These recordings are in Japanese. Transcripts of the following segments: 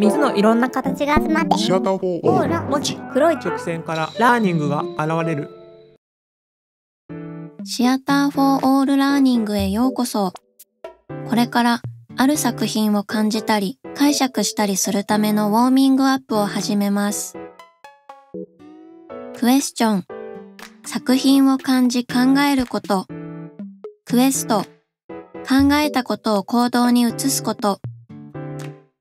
水のいろんな形が集まってシアターフォーオーラ文字黒い直線からラーニングが現れる。シアターフォーオールラーニングへようこそ。これからある作品を感じたり解釈したりするためのウォーミングアップを始めます。クエスチョン。作品を感じ考えること。クエスト。考えたことを行動に移すこと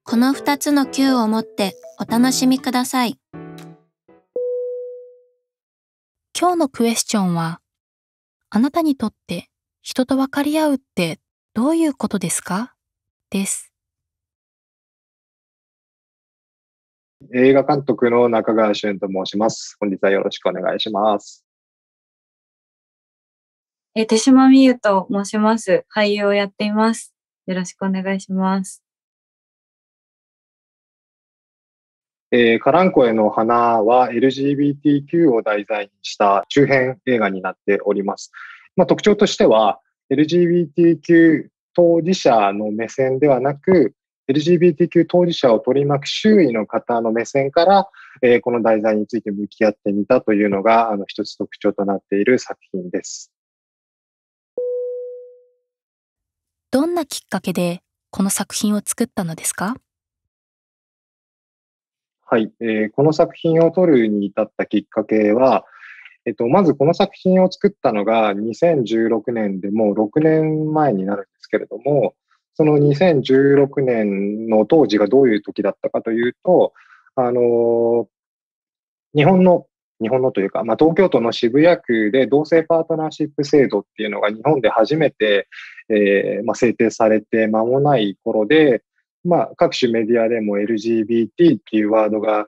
この2つの Q をもってお楽しみください今日のクエスチョンはあなたにとって人と分かり合うってどういうことですか？です。映画監督の中川俊と申します。本日はよろしくお願いします。えー手島美優と申します。俳優をやっています。よろしくお願いします。えーカランコエの花は LGBTQ を題材にした中編映画になっております。まあ、特徴としては LGBTQ 当事者の目線ではなく LGBTQ 当事者を取り巻く周囲の方の目線から、えーこの題材について向き合ってみたというのがあの一つ特徴となっている作品です。どんなきっかけでこの作品を作ったのですか？はい、えーこの作品を撮るに至ったきっかけは、えっと、まずこの作品を作ったのが2016年でもう6年前になるんですけれども、その2016年の当時がどういう時だったかというと、あの日本の、日本のというか、まあ、東京都の渋谷区で同性パートナーシップ制度っていうのが日本で初めて、えーまあ、制定されて間もない頃で、まあ、各種メディアでも LGBT っていうワードが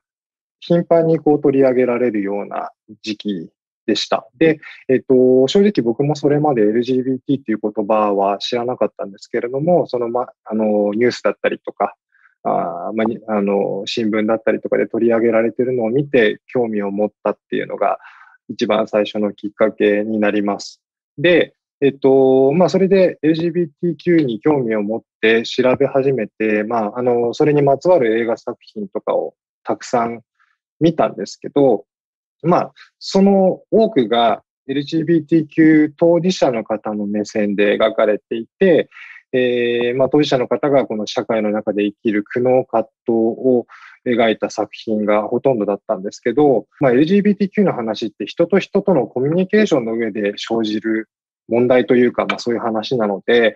頻繁にこう取り上げられるような時期でした。で、えっと、正直僕もそれまで LGBT っていう言葉は知らなかったんですけれども、その、ま、あの、ニュースだったりとか、あまああの、新聞だったりとかで取り上げられてるのを見て興味を持ったっていうのが一番最初のきっかけになります。で、えっと、まあ、それで LGBTQ に興味を持って調べ始めて、まあ、あの、それにまつわる映画作品とかをたくさん見たんですけど、まあ、その多くが LGBTQ 当事者の方の目線で描かれていて、えーまあ、当事者の方がこの社会の中で生きる苦悩葛藤を描いた作品がほとんどだったんですけど、まあ、LGBTQ の話って人と人とのコミュニケーションの上で生じる問題というか、まあ、そういう話なので、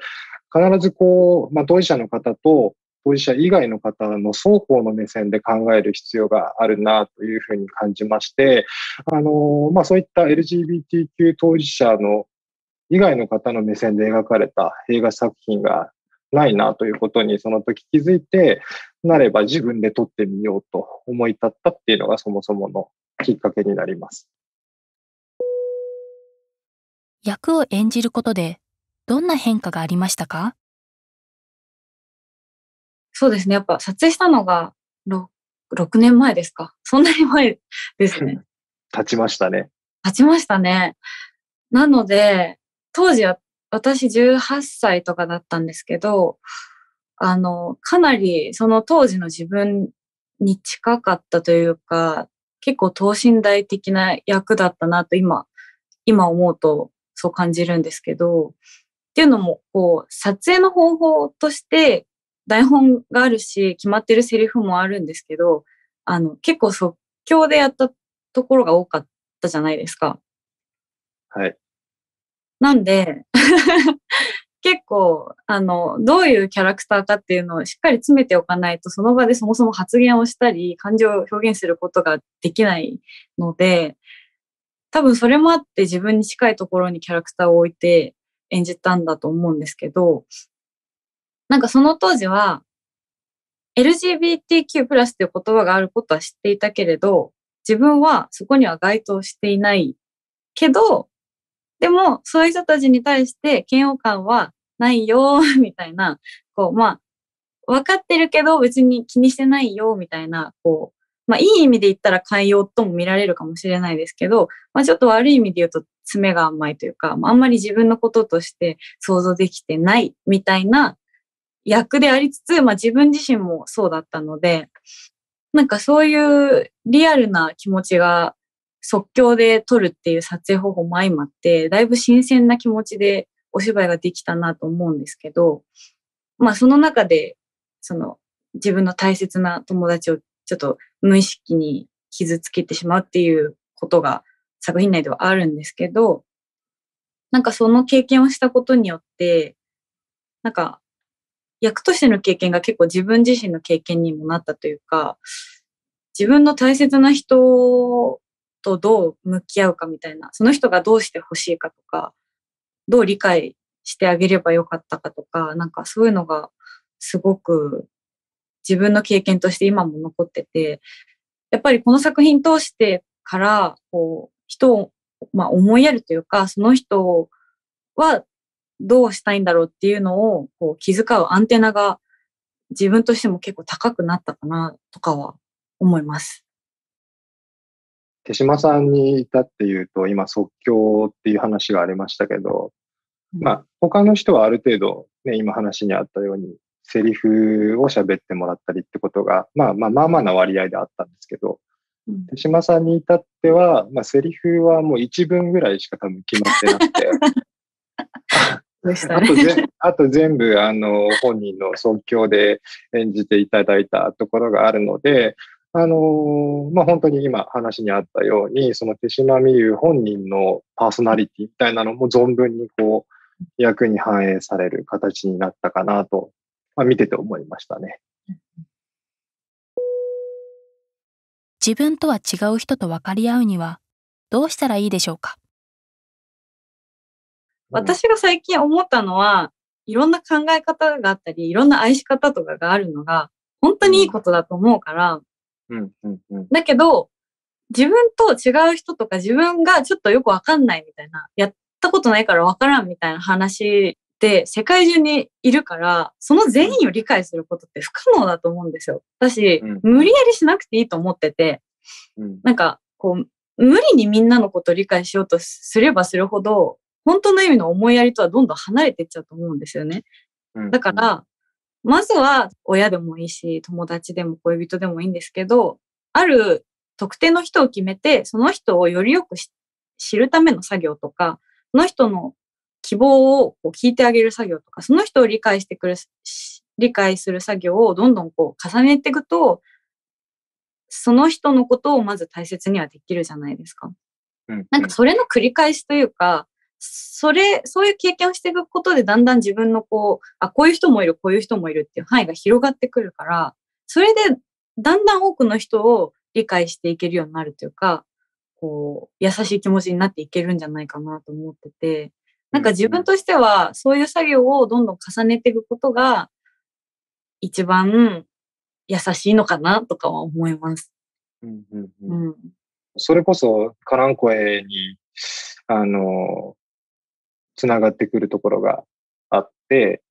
必ずこう、まあ、当事者の方と当事者以外の方の双方の目線で考える必要があるなというふうに感じまして、あの、まあ、そういった LGBTQ 当事者の以外の方の目線で描かれた映画作品がないなということにその時気づいて、なれば自分で撮ってみようと思い立ったっていうのがそもそものきっかけになります。役を演じることでどんな変化がありましたか？そうですね。やっぱ撮影したのが 6, 6年前ですか？そんなに前ですね。立ちましたね。経ちましたね。なので、当時は私18歳とかだったんですけど、あの、かなりその当時の自分に近かったというか、結構等身大的な役だったなと今、今思うとそう感じるんですけど、っていうのも、こう、撮影の方法として台本があるし、決まってるセリフもあるんですけど、あの、結構即興でやったところが多かったじゃないですか。はい。なんで、結構、あの、どういうキャラクターかっていうのをしっかり詰めておかないと、その場でそもそも発言をしたり、感情を表現することができないので、多分それもあって自分に近いところにキャラクターを置いて演じたんだと思うんですけど、なんかその当時は、LGBTQ+ プラスっていう言葉があることは知っていたけれど、自分はそこには該当していないけど、でも、そういう人たちに対して嫌悪感はないよ、みたいな、こう、まあ、分かってるけど別に気にしてないよ、みたいな、こう、まあ、いい意味で言ったら寛容とも見られるかもしれないですけど、まあ、ちょっと悪い意味で言うと爪が甘いというか、まあ、あんまり自分のこととして想像できてないみたいな役でありつつ、まあ自分自身もそうだったので、なんかそういうリアルな気持ちが即興で撮るっていう撮影方法も相まって、だいぶ新鮮な気持ちでお芝居ができたなと思うんですけど、まあその中で、その自分の大切な友達をちょっと無意識に傷つけてしまうっていうことが作品内ではあるんですけど、なんかその経験をしたことによって、なんか役としての経験が結構自分自身の経験にもなったというか、自分の大切な人とどう向き合うかみたいな、その人がどうして欲しいかとか、どう理解してあげればよかったかとか、なんかそういうのがすごく自分の経験として今も残ってて、やっぱりこの作品通してから、こう、人を、まあ、思いやるというか、その人はどうしたいんだろうっていうのをこう気遣うアンテナが自分としても結構高くなったかなとかは思います。手島さんにいたっていうと、今即興っていう話がありましたけど、まあ他の人はある程度ね、今話にあったように、セリフを喋ってもらったりってことが、まあまあまあまあな割合であったんですけど、手島さんに至っては、まあセリフはもう一文ぐらいしか多分決まってなくて。あとぜあと全部、あの、本人の即興で演じていただいたところがあるので、あのまあ、本当に今話にあったように、その手島美優本人のパーソナリティみたいなのも存分にこう、役に反映される形になったかなと、まあ、見てて思いましたね。自分とは違う人と分かり合うにはどうしたらいいでしょうか？私が最近思ったのは、いろんな考え方があったり、いろんな愛し方とかがあるのが、本当にいいことだと思うから、うん。うん。うん、だけど、自分と違う人とか自分がちょっとよくわかんないみたいな、やったことないからわからんみたいな話で世界中にいるから、その全員を理解することって不可能だと思うんですよ。私、うん、無理やりしなくていいと思ってて、うん、なんか、こう、無理にみんなのことを理解しようとすればするほど、本当の意味の思いやりとはどんどん離れていっちゃうと思うんですよね。だから、まずは親でもいいし、友達でも恋人でもいいんですけど、ある特定の人を決めて、その人をよりよく知るための作業とか、その人の希望をこう聞いてあげる作業とか、その人を理解してくる、理解する作業をどんどんこう重ねていくと、その人のことをまず大切にはできるじゃないですか。なんかそれの繰り返しというか、それ、そういう経験をしていくことで、だんだん自分のこう、あ、こういう人もいる、こういう人もいるっていう範囲が広がってくるから、それで、だんだん多くの人を理解していけるようになるというか、こう、優しい気持ちになっていけるんじゃないかなと思ってて、なんか自分としては、そういう作業をどんどん重ねていくことが、一番優しいのかなとかは思います。うんうんうん、それこそ、カランコエに、あの、つながってくるところがあって、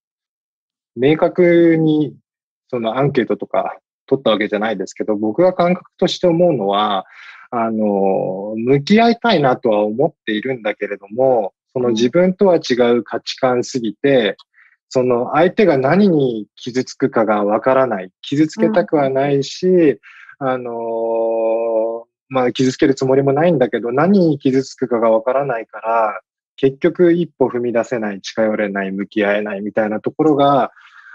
明確にそのアンケートとか取ったわけじゃないですけど、僕が感覚として思うのは、あの、向き合いたいなとは思っているんだけれども、その自分とは違う価値観すぎて、その相手が何に傷つくかがわからない。傷つけたくはないし、うん、あのまあ、傷つけるつもりもないんだけど、何に傷つくかがわからないから、結局一歩踏み出せない、近寄れない、向き合えないみたいなところが、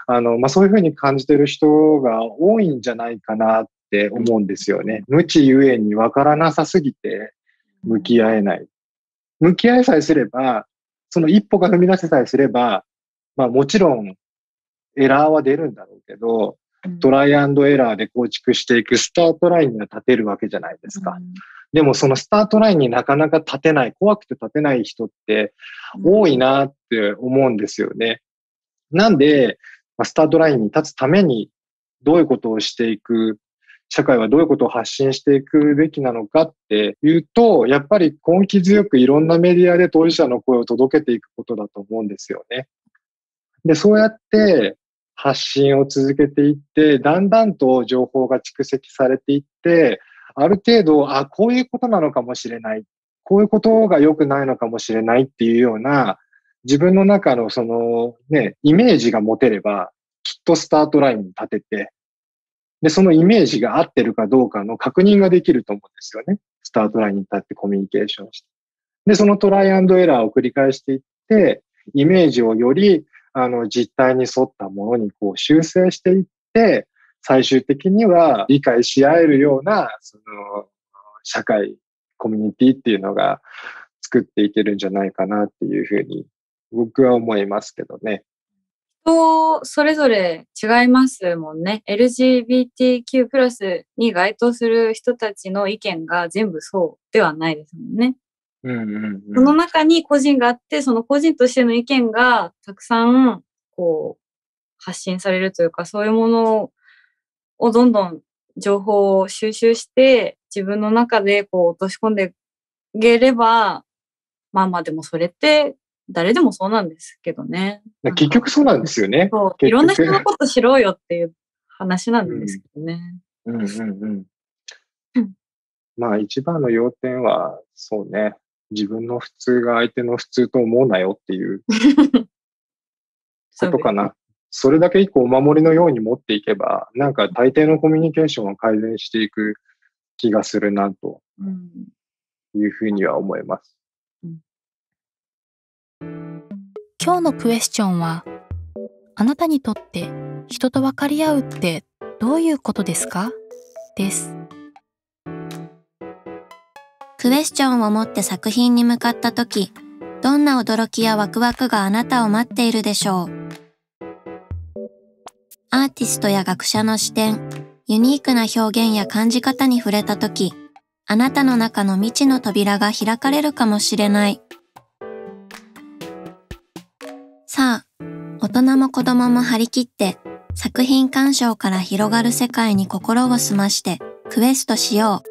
あの、まあ、そういうふうに感じてる人が多いんじゃないかなって思うんですよね。無知ゆえにわからなさすぎて向き合えない。向き合いさえすれば、その一歩が踏み出せさえすれば、まあもちろんエラーは出るんだろうけど、トライアンドエラーで構築していくスタートラインには立てるわけじゃないですか。うんでもそのスタートラインになかなか立てない、怖くて立てない人って多いなって思うんですよね。なんで、スタートラインに立つためにどういうことをしていく、社会はどういうことを発信していくべきなのかっていうと、やっぱり根気強くいろんなメディアで当事者の声を届けていくことだと思うんですよね。で、そうやって発信を続けていって、だんだんと情報が蓄積されていって、ある程度、あ、こういうことなのかもしれない。こういうことが良くないのかもしれないっていうような、自分の中のそのね、イメージが持てれば、きっとスタートラインに立てて、で、そのイメージが合ってるかどうかの確認ができると思うんですよね。スタートラインに立ってコミュニケーションして。で、そのトライアンドエラーを繰り返していって、イメージをより、あの、実態に沿ったものにこう修正していって、最終的には理解し合えるような、その、社会、コミュニティっていうのが作っていけるんじゃないかなっていうふうに僕は思いますけどね。人それぞれ違いますもんね。LGBTQ プラスに該当する人たちの意見が全部そうではないですもんね。うんうんうん、その中に個人があって、その個人としての意見がたくさんこう発信されるというか、そういうものをどんどん情報を収集して自分の中でこう落とし込んでいければ、まあまあでもそれって誰でもそうなんですけどね。結局そうなんですよね。そう。いろんな人のこと知ろうよっていう話なんですけどね。うん、うん、うんうん。まあ一番の要点は、そうね。自分の普通が相手の普通と思うなよっていう ことかな。それだけ一個お守りのように持っていけば、なんか大抵のコミュニケーションを改善していく気がするなというふうには思います。今日のクエスチョンは、あなたにとって人と分かり合うってどういうことですか？です。クエスチョンを持って作品に向かった時、どんな驚きやワクワクがあなたを待っているでしょう？アーティストや学者の視点、ユニークな表現や感じ方に触れた時、あなたの中の未知の扉が開かれるかもしれない。人も子供も張り切って作品鑑賞から広がる世界に心を澄ましてクエストしよう。